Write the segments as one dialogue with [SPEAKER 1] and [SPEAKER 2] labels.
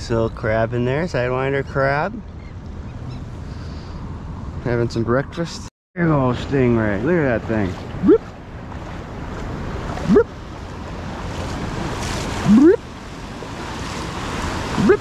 [SPEAKER 1] Nice little crab in there, sidewinder crab. Having some breakfast. Big old stingray. Look at that thing. Whoop. Whoop. Whoop.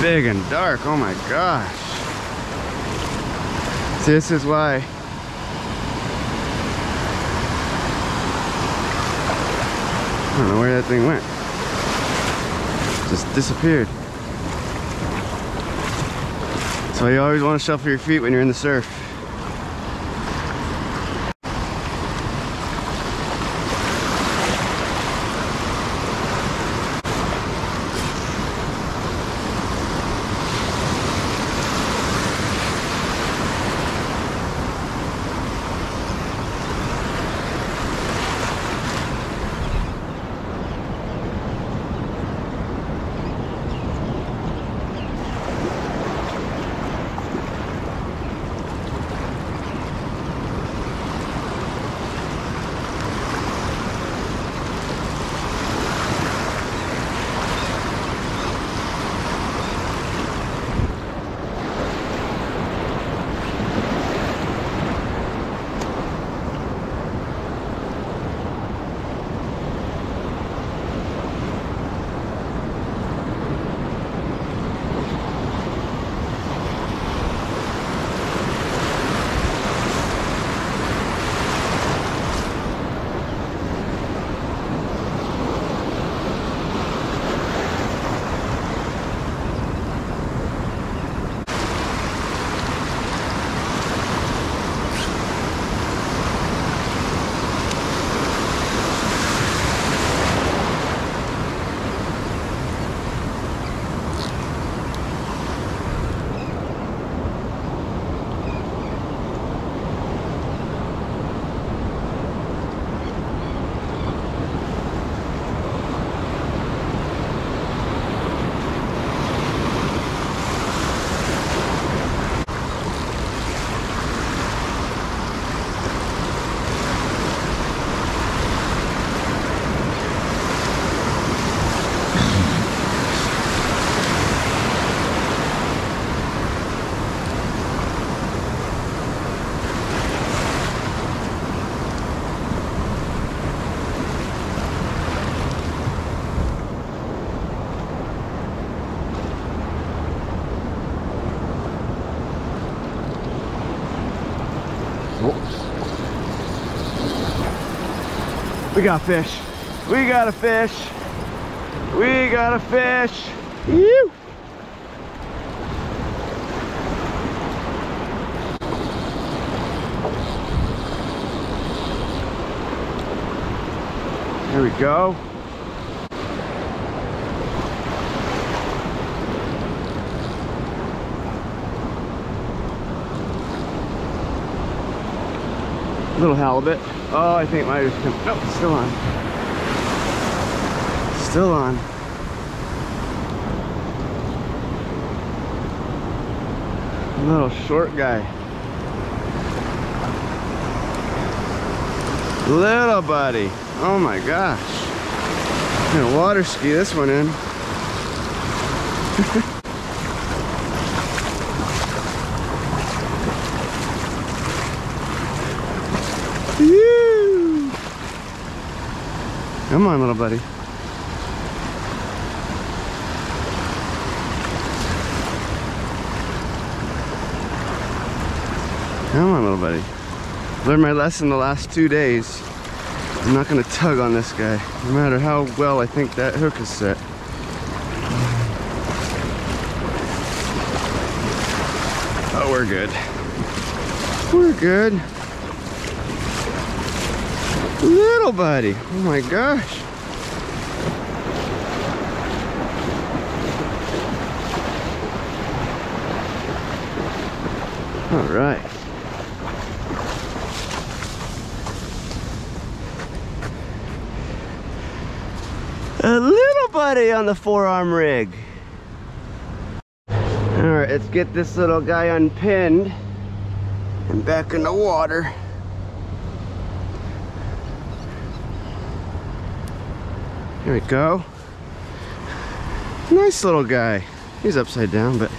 [SPEAKER 1] Big and dark. Oh my gosh. This is why I don't know where that thing went. Just disappeared. So you always want to shuffle your feet when you're in the surf. We got fish. We got a fish. We got a fish. Ew. There we go. Little halibut. Oh, I think it might come. Nope, still on. Still on. Little short guy. Little buddy. Oh my gosh. I'm gonna water ski this one in. Come on, little buddy. Come on, little buddy. Learned my lesson the last two days. I'm not gonna tug on this guy, no matter how well I think that hook is set. Oh, we're good. We're good. Little buddy. Oh my gosh. All right. A little buddy on the forearm rig. All right, let's get this little guy unpinned and back in the water. Here we go. Nice little guy. He's upside down, but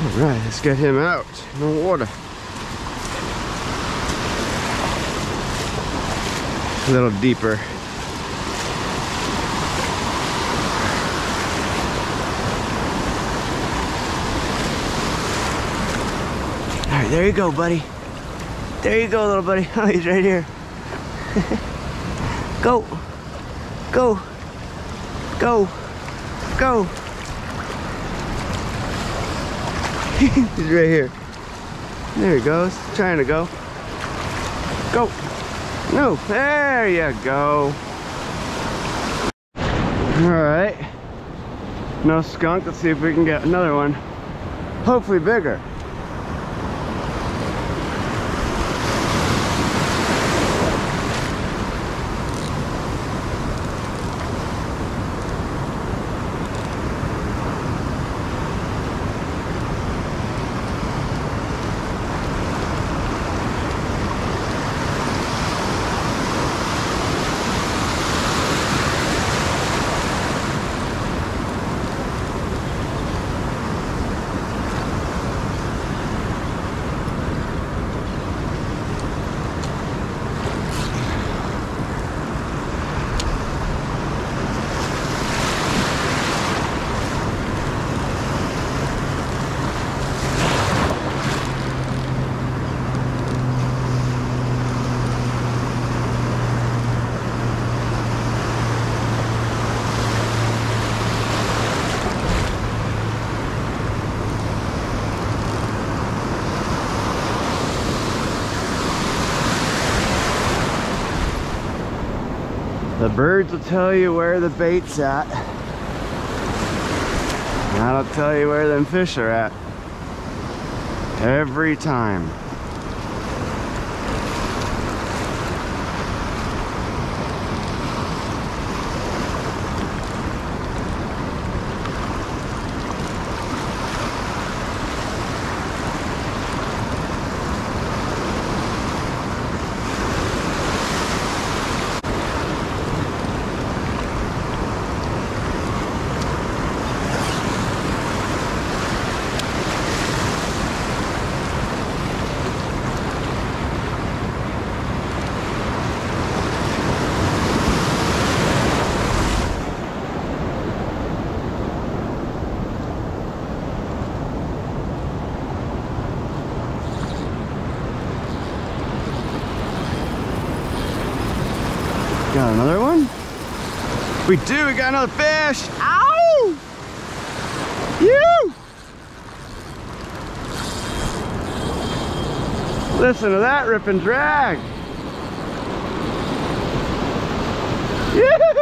[SPEAKER 1] all right, let's get him out in the water. A little deeper. All right, there you go, buddy. There you go, little buddy. Oh, he's right here. go. Go. Go. Go. he's right here. There he goes. Trying to go. Go. No. There you go. All right. No skunk. Let's see if we can get another one. Hopefully bigger. Birds will tell you where the bait's at. And that'll tell you where them fish are at. Every time. Got another one? We do, we got another fish! Ow! You! Listen to that rip and drag. Yoo-hoo!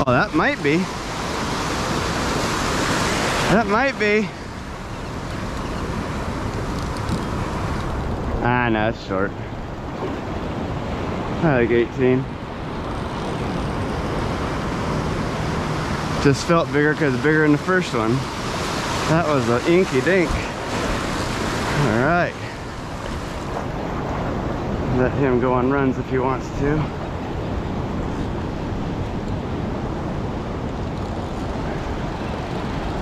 [SPEAKER 1] Oh, that might be. That might be. Ah, no, it's short. I like 18. Just felt bigger because bigger than the first one. That was an inky dink. All right. Let him go on runs if he wants to.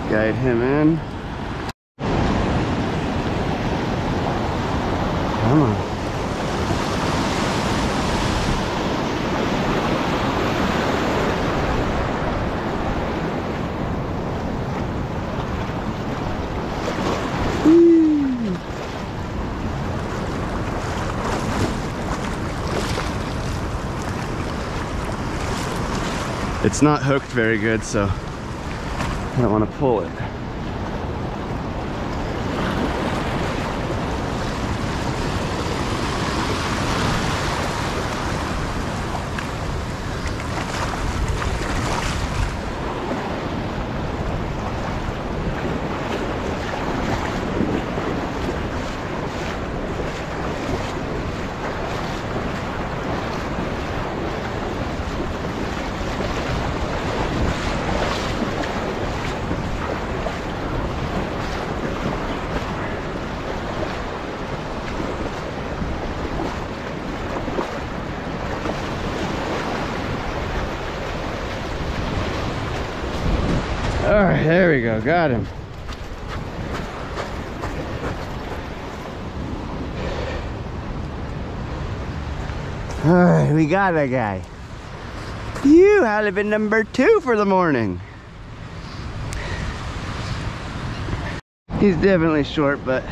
[SPEAKER 1] Guide him in. Come on. It's not hooked very good, so I don't want to pull it. All right, there we go. Got him. All right, we got that guy. You halibut number two for the morning. He's definitely short, but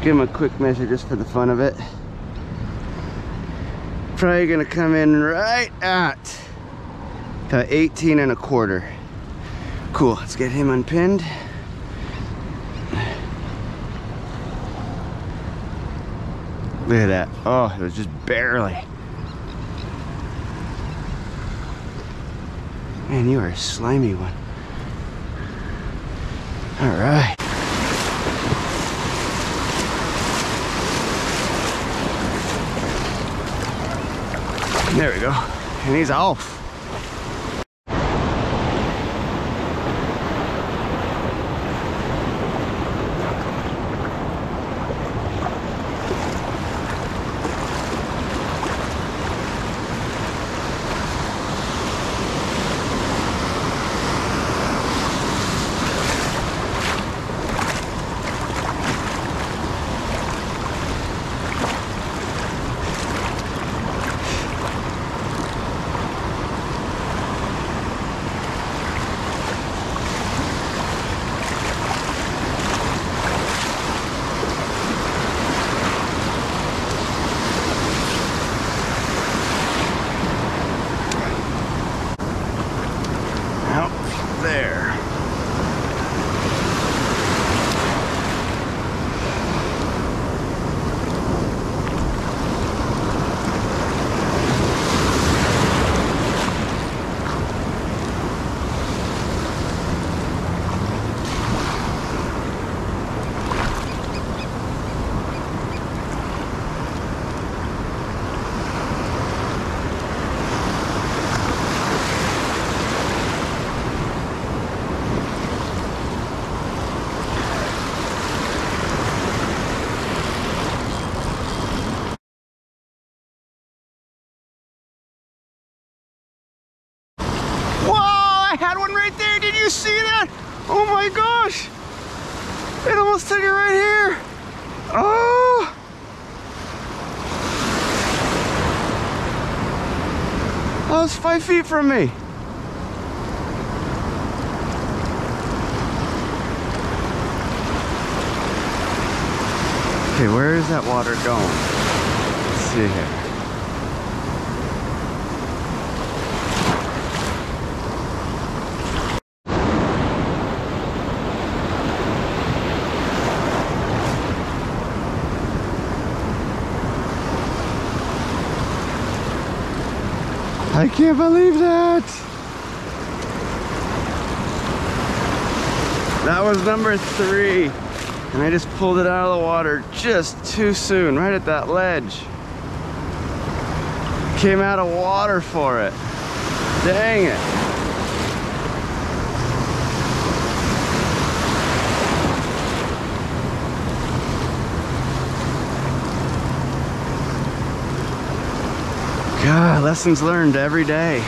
[SPEAKER 1] give him a quick measure just for the fun of it. Probably gonna come in right at about 18 and a quarter. Cool, let's get him unpinned. Look at that. Oh, it was just barely. Man, you are a slimy one. All right. There we go. And he's off. Out there. Whoa, I had one right see that? Oh my gosh. It almost took it right here. Oh. oh that was five feet from me. Okay, where is that water going? Let's see here. I can't believe that. That was number three. And I just pulled it out of the water just too soon, right at that ledge. Came out of water for it. Dang it. Lessons learned every day.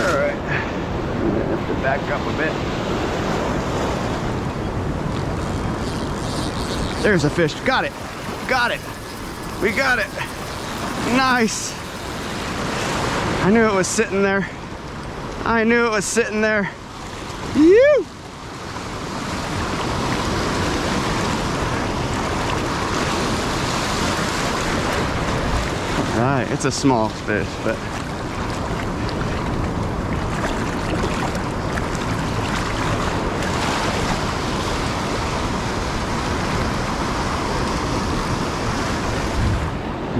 [SPEAKER 1] All right. I'm gonna have to back up a bit. There's a fish. Got it. Got it. We got it. Nice. I knew it was sitting there. I knew it was sitting there. You. All right, it's a small fish, but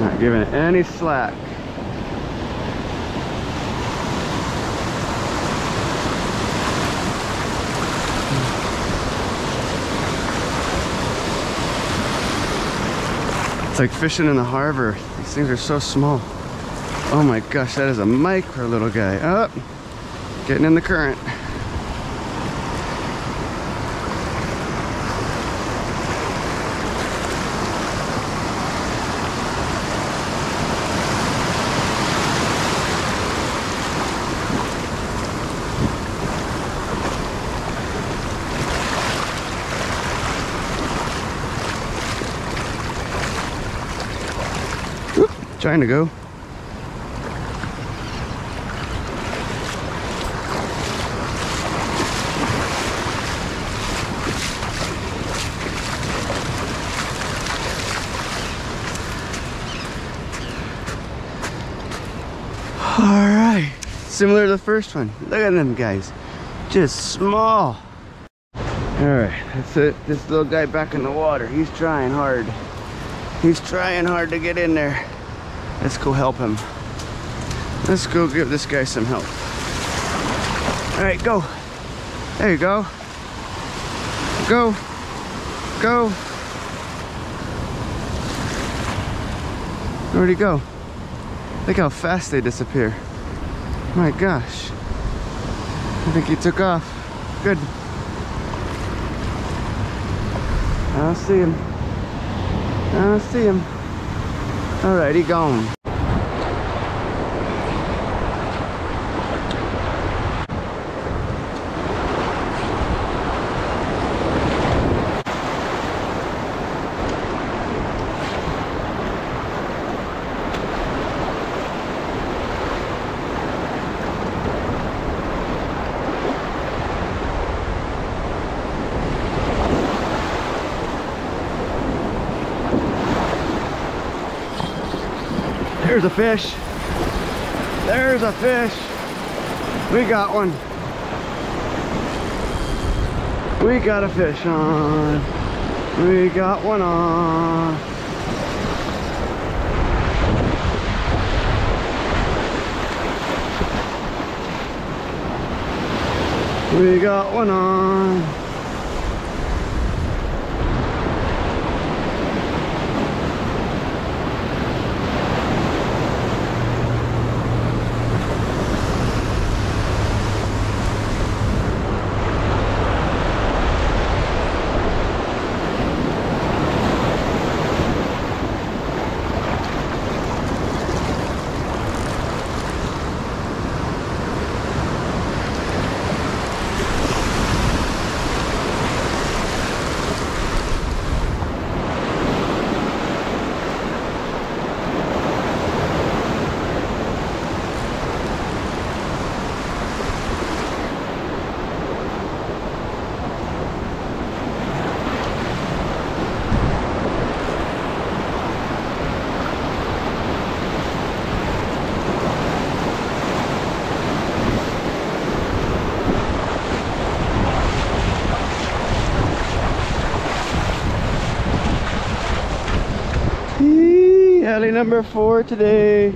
[SPEAKER 1] Not giving it any slack. It's like fishing in the harbor. These things are so small. Oh my gosh, that is a micro little guy. Up, oh, getting in the current. Trying to go. All right, similar to the first one. Look at them guys, just small. All right, that's it. This little guy back in the water. He's trying hard. He's trying hard to get in there. Let's go help him. Let's go give this guy some help. All right, go. There you go. Go. Go. Where'd he go? Look how fast they disappear. My gosh. I think he took off. Good. I don't see him. I don't see him. Alrighty, gone. There's a fish. There's a fish. We got one. We got a fish on. We got one on. We got one on. Number four today.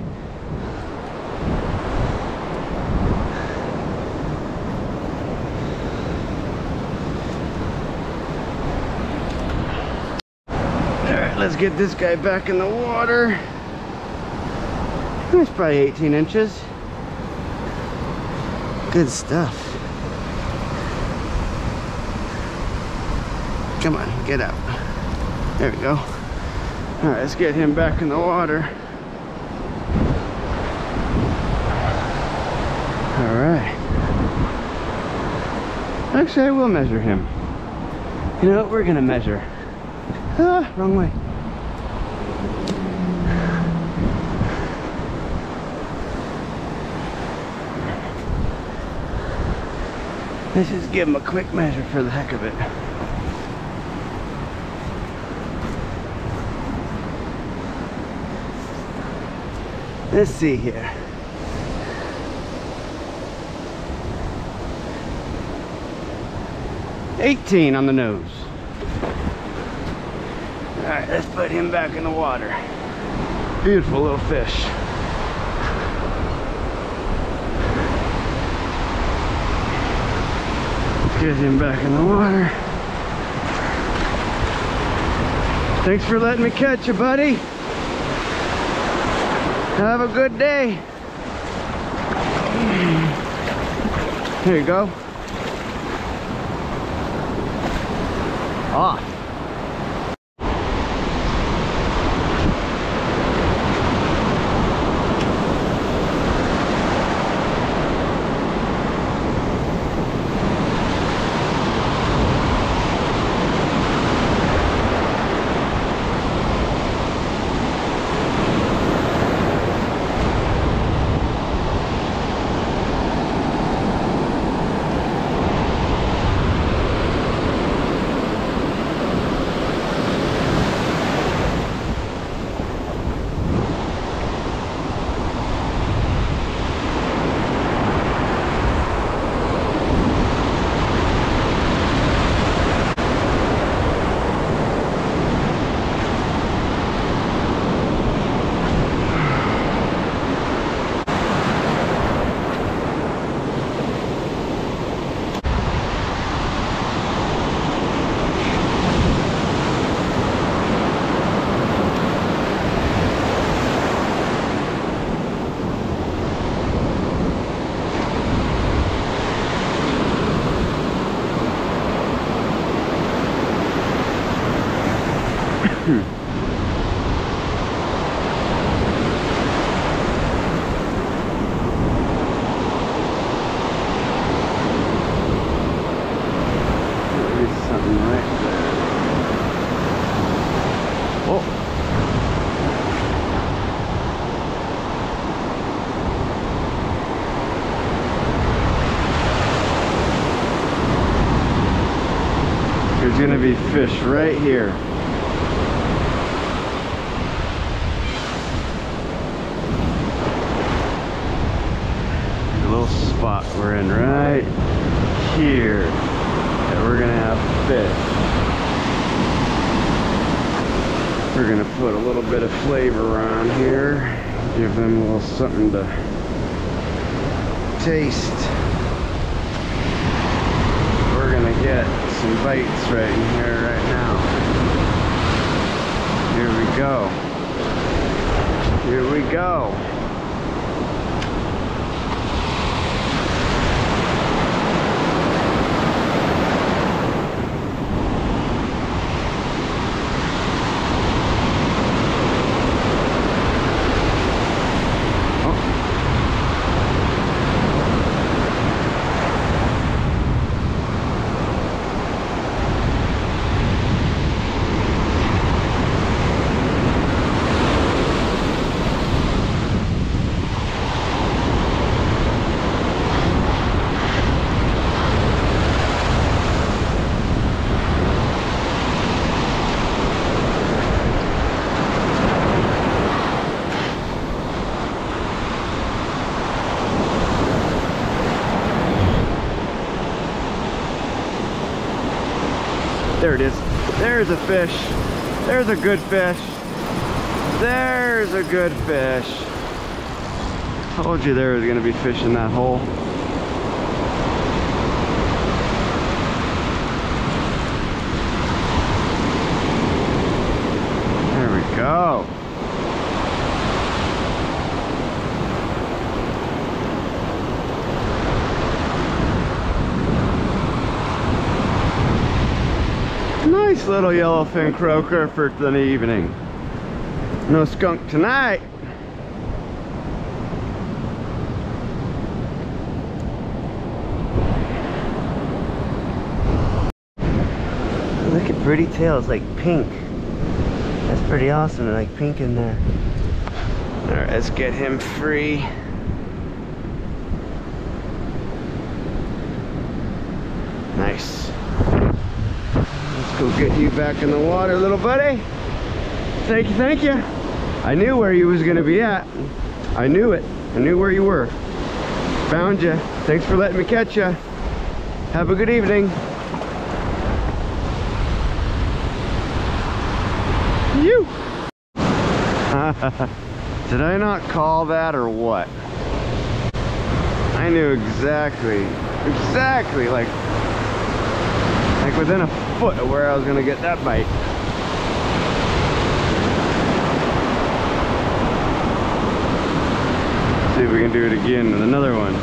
[SPEAKER 1] Let's get this guy back in the water. It's probably 18 inches. Good stuff. Come on, get out. There we go. All right, let's get him back in the water. All right. Actually, I will measure him. You know what? We're gonna measure. Ah, wrong way. Let's just give him a quick measure for the heck of it. Let's see here. Eighteen on the nose. All right, let's put him back in the water. Beautiful little fish. Get him back in the water. Thanks for letting me catch you, buddy. Have a good day. Here you go. Ah. There's something right there. Oh. There's gonna be fish right here. Little spot we're in right here that we're gonna have fish. We're gonna put a little bit of flavor on here, give them a little something to taste. We're gonna get some bites right in here right now. Here we go. Here we go. There it is. There's a fish. There's a good fish. There's a good fish. Told you there was gonna be fish in that hole. There we go. Nice little yellowfin croaker for the evening. No skunk tonight. Look at pretty tail, it's like pink. That's pretty awesome, like pink in there. Alright, let's get him free. Nice. Go get you back in the water, little buddy. Thank you, thank you. I knew where you was gonna be at. I knew it. I knew where you were. Found you. Thanks for letting me catch you. Have a good evening. You. Did I not call that or what? I knew exactly, exactly, like, like within a foot of where I was going to get that bite. See if we can do it again with another one.